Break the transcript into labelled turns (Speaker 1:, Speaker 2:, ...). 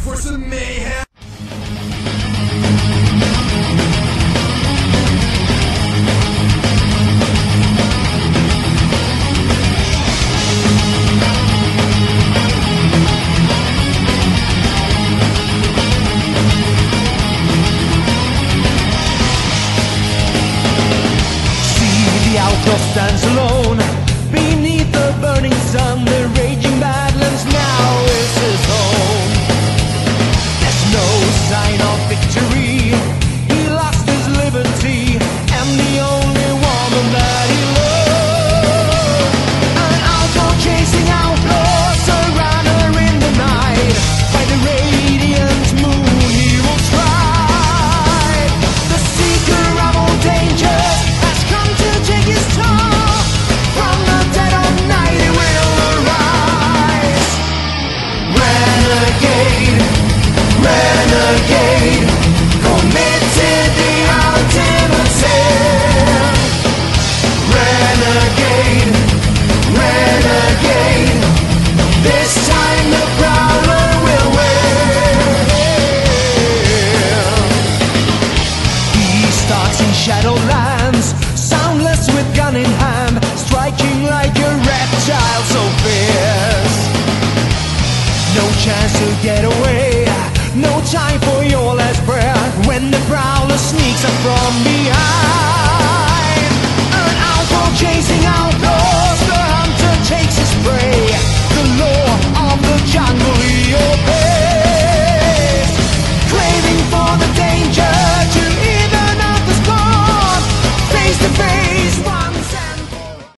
Speaker 1: ready for some mayhem. stands alone. shadowlands, soundless with gun in hand, striking like a reptile so fierce. No chance to get away, no time for your last breath when the prowler sneaks up from me.